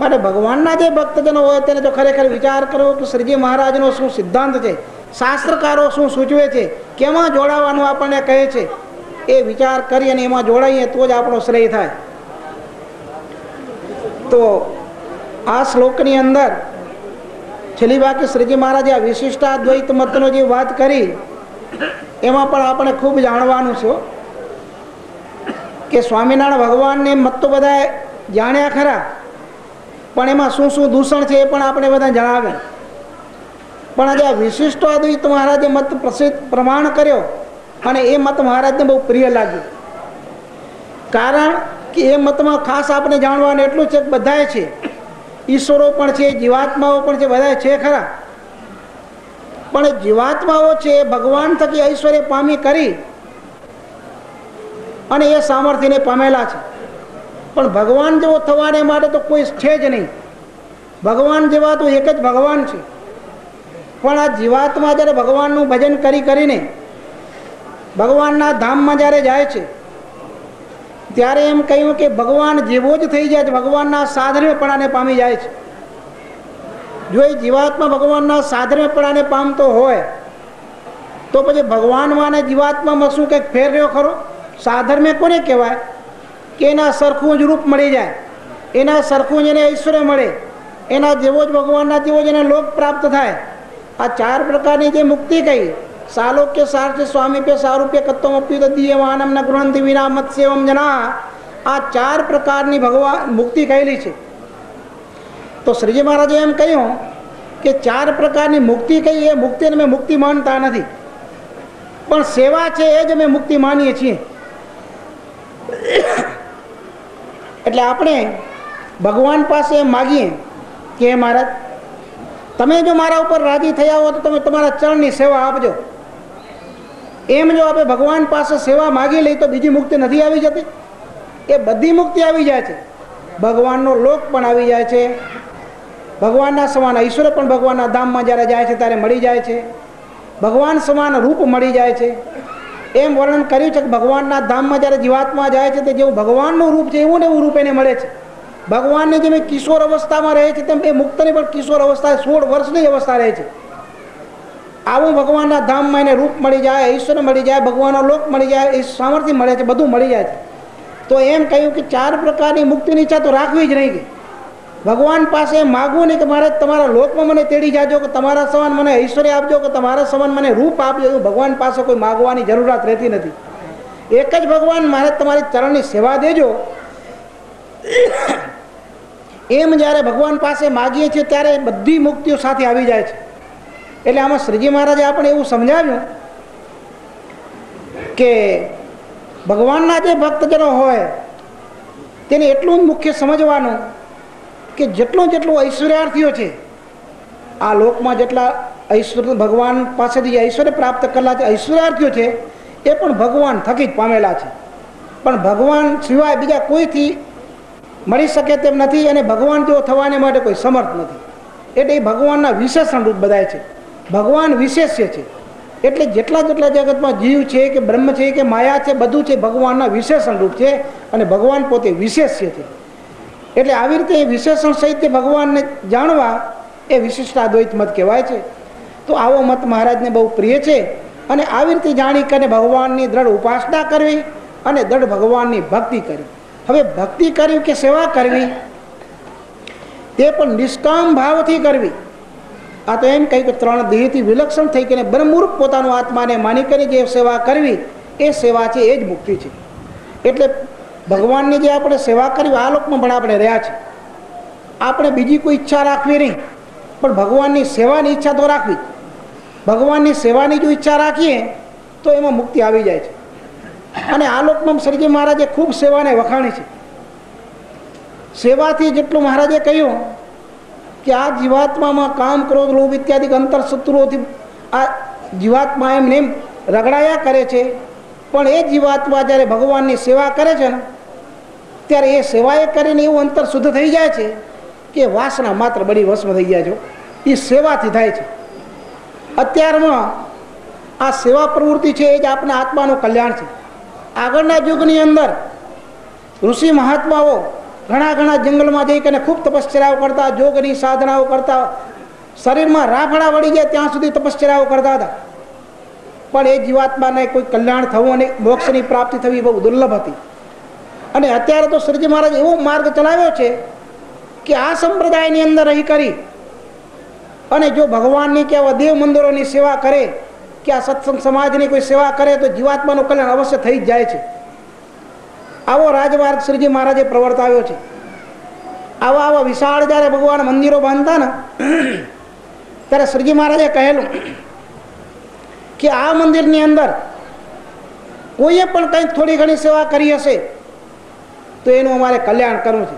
માટે ભગવાનના જે ભક્તજનો હોય તેને જો ખરેખર વિચાર કરો કે શ્રીજી મહારાજનો શું સિદ્ધાંત છે, શાસ્ત્રકારો શું સૂચવે છે, કેમાં જોડાવાનું આપણને કહે છે, એ વિચાર કરી અને એમાં જોડાઈએ તો જ આપણો શ્રેય થાય. તો આ શ્લોકની અંદર છેલ્લી બાકી શ્રીજી મહારાજે આ વિશિષ્ટાદ્વૈત મતનો જે વાત કરી, એમાં પણ આપણે ખૂબ જાણવાનું છે. કે સ્વામિનારાયણ ભગવાનને મત તો બધા જાણ્યા ખરા પણ એમાં શું શું દૂષણ છે એ પણ આપણે બધા જણાવે. પણ આજે આ વિશિષ્ટ અદ્વૈત મહારાજે મત પ્રસિદ્ધ પ્રમાણ કર્યો અને એ મત મહારાજને બહુ પ્રિય લાગ્યો. કારણ કે એ મતમાં ખાસ આપણે જાણવાનું એટલું છે કે બધાએ છે. ઈશ્વરો પણ છે, જીવાત્માઓ પણ છે બધા છે ખરા. પણ જીવાત્માઓ છે એ ભગવાન થકી ઐશ્વર્ય પામી કરી અને એ સામર્થ્યને પામેલા છે. પણ ભગવાન જેવો થવાને માટે તો કોઈ છે જ નહીં. ભગવાન જેવા તો એક જ ભગવાન છે. પણ આ જીવાત્મા જ્યારે ભગવાનનું ભજન કરી કરીને ભગવાનના ધામમાં જ્યારે જાય છે, ત્યારે એમ કહ્યું કે ભગવાન જેવો જ થઈ જાય છે, ભગવાનના સાધનેપણાને પામી જાય છે. જો એ જીવાત્મા ભગવાનના સાધનેપણાને પામતો હોય, તો પછી ભગવાનમાં અને જીવાત્મામાં શું કંઈક ફેર રહ્યો ખરો? સાધર્મે કોને કહેવાય? કે એના સરખું જ રૂપ મળી જાય. એના સરખું જ એને ઐશ્વર્ય મળે. એના જેવો જ ભગવાનના જેવો જ એને લોક પ્રાપ્ત થાય. આ ચાર પ્રકારની જે મુક્તિ કહી સાલોક્ય સારથી સ્વામી પે સારૂપ્ય કત્તમ અપ્યુત દિયે વાનમના ગૃહંતિ વિના, મત્સ્યવમ જના, આ ચાર પ્રકારની ભગવાન મુક્તિ કહેલી છે. તો શ્રીજી મહારાજે એમ કહ્યું કે ચાર પ્રકારની મુક્તિ કહી એ મુક્તિને મેં મુક્તિ માનતા નથી. પણ સેવા છે એ જ અમે મુક્તિ માનીએ છીએ. એટલે આપણે ભગવાન પાસે એમ માગીએ કે મહારાજ, તમે જો મારા ઉપર રાજી થયા હો તો તમે તમારા ચરણની સેવા આપજો. એમ જો આપણે ભગવાન પાસે સેવા માગી લઈ તો બીજી મુક્તિ નથી આવી જતી. એ બધી મુક્તિ આવી જાય છે. ભગવાનનો લોક પણ આવી જાય છે. ભગવાનના સમાન ઈશ્વર પણ ભગવાનના ધામમાં જ્યારે જાય છે ત્યારે મળી જાય છે. ભગવાન સમાન રૂપ મળી જાય છે. એમ વર્ણન કર્યું છે કે ભગવાનના ધામમાં જ્યારે જીવાત્મા જાય છે, તે જેવું ભગવાનનું રૂપ છે, એવું ને એવું રૂપ એને મળે છે. ભગવાનની જેમ કિશોર અવસ્થામાં રહે છે, તેમ એ મુક્તની પણ કિશોર અવસ્થા, સોળ વર્ષની અવસ્થા રહે છે. આવું ભગવાનના ધામમાં એને રૂપ મળી જાય, ઈશ્વર મળી જાય, ભગવાનનો લોક મળી જાય, એ સામર્થ્ય મળે છે, બધું મળી જાય છે. તો એમ કહ્યું કે ચાર પ્રકારની મુક્તિની ઈચ્છા તો રાખવી જ નહીં કે. ભગવાન પાસે માગવું નહીં કે મારે તમારા લોકમાં મને તેડી જાજો કે તમારા સમાન મને ઐશ્વર્ય આપજો કે તમારા સમાન મને રૂપ આપજો એવું ભગવાન પાસે કોઈ માગવાની જરૂરત રહેતી નથી. એક જ ભગવાન મારે તમારી ચરણની સેવા દેજો. એમ જ્યારે ભગવાન પાસે માગીએ છીએ ત્યારે બધી મુક્તિઓ સાથે આવી જાય છે. એટલે આમાં શ્રીજી મહારાજે આપણે એવું સમજાવ્યું કે ભગવાનના જે ભક્તજનો હોય, તેને એટલું મુખ્ય સમજવાનું કે જેટલો જેટલો ઐશ્વર્યાર્થીઓ છે, આ લોકમાં જેટલા ઐશ્વર્ય ભગવાન પાસેથી જે ઐશ્વર્ય પ્રાપ્ત કરેલા છે ઐશ્વર્યાર્થીઓ છે, એ પણ ભગવાન થકી જ પામેલા છે. પણ ભગવાન સિવાય બીજા કોઈથી મળી શકે તેમ નથી અને ભગવાન તેઓ થવાને માટે કોઈ સમર્થ નથી. એટલે એ ભગવાનના વિશેષણ રૂપ બધાય છે. ભગવાન વિશેષ્ય છે. એટલે જેટલા જેટલા જગતમાં જીવ છે કે બ્રહ્મ છે કે માયા છે, બધું છે ભગવાનના વિશેષણ રૂપ છે અને ભગવાન પોતે વિશેષ્ય છે. એટલે આવી રીતે એ વિશેષણ સહિત ભગવાનને જાણવા એ વિશિષ્ટાદ્વૈત મત કહેવાય છે. તો આવો મત મહારાજને બહુ પ્રિય છે અને આવી રીતે જાણી કરીને ભગવાનની દ્રઢ ઉપાસના કરવી અને દ્રઢ ભગવાનની ભક્તિ કરવી. હવે ભક્તિ કરવી કે સેવા કરવી? તે પણ નિષ્કામ ભાવથી કરવી. આ તો એમ કહ્યું કે ત્રણ દેહથી વિલક્ષણ થઈ કરીને બ્રહ્મરૂપ પોતાનું આત્માને માની કરી જે સેવા કરવી, એ સેવા છે, એ જ મુક્તિ છે. એટલે ભગવાનની જે આપણે સેવા કરી, આ લોકમાં પણ આપણે રહ્યા છે આપણે બીજી કોઈ ઈચ્છા રાખવી નહીં. પણ ભગવાનની સેવાની ઈચ્છા તો રાખવી. ભગવાનની સેવાની જો ઈચ્છા રાખીએ, તો એમાં મુક્તિ આવી જાય છે. અને આ લોકમાં શ્રીજી મહારાજે ખૂબ સેવાને વખાણી છે. સેવાથી જેટલું મહારાજે કહ્યું કે આ જીવાત્મામાં કામ, ક્રોધ, લોભ ઇત્યાદિ અંતર શત્રુઓથી આ જીવાત્મા એમને એમ રગડાયા કરે છે. પણ એ જીવાત્મા જ્યારે ભગવાનની સેવા કરે છે ને ત્યારે એ સેવાએ કરીને એવું અંતર શુદ્ધ થઈ જાય છે કે વાસના માત્ર બળી વસમાં થઈ જાય છે. એ સેવાથી થાય છે. અત્યારમાં આ સેવા પ્રવૃત્તિ છે એ જ આપણા આત્માનું કલ્યાણ છે. આગળના યુગની અંદર ઋષિ મહાત્માઓ ઘણા ઘણા જંગલમાં જઈ કરીને ખૂબ તપશ્ચર્યાઓ કરતા, જોગની સાધનાઓ કરતા, શરીરમાં રાફડા વળી જાય ત્યાં સુધી તપશ્ચર્યાઓ કરતા હતા. પણ એ જીવાત્માને કોઈ કલ્યાણ થવું અને મોક્ષની પ્રાપ્તિ થવી બહુ દુર્લભ હતી. અને અત્યારે તો શ્રીજી મહારાજ એવો માર્ગ ચલાવ્યો છે કે આ સંપ્રદાયની અંદર રહી કરી. અને જો ભગવાનની કે આવા દેવ મંદિરોની સેવા કરે, કે આ સત્સંગ સમાજની કોઈ સેવા કરે, તો જીવાત્માનું કલ્યાણ અવશ્ય થઈ જ જાય છે. આવો રાજમાર્ગ શ્રીજી મહારાજે પ્રવર્તાવ્યો છે. આવા આવા વિશાળ જ્યારે ભગવાન મંદિરો બાંધતા ને, ત્યારે શ્રીજી મહારાજે કહેલું કે આ મંદિરની અંદર કોઈએ પણ કંઈક થોડી ઘણી સેવા કરી હશે તો એનું અમારે કલ્યાણ કરવું છે.